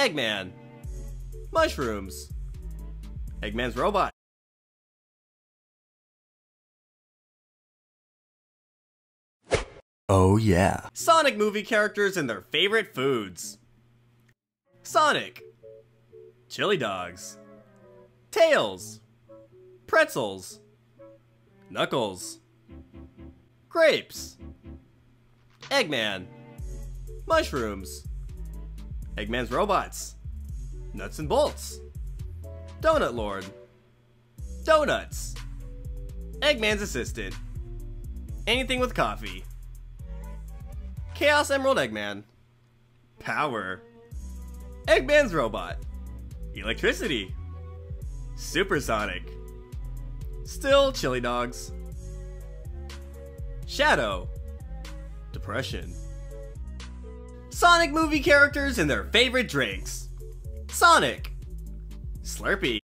Eggman. Mushrooms. Eggman's robot. Oh yeah. Sonic movie characters and their favorite foods. Sonic. Chili dogs. Tails. Pretzels. Knuckles. Grapes. Eggman. Mushrooms. Eggman's robots. Nuts and bolts. Donut Lord. Donuts. Eggman's assistant. Anything with coffee. Chaos Emerald Eggman. Power. Eggman's robot. Electricity. Supersonic. Still chili dogs. Shadow. Depression. Sonic movie characters and their favorite drinks. Sonic. Slurpee.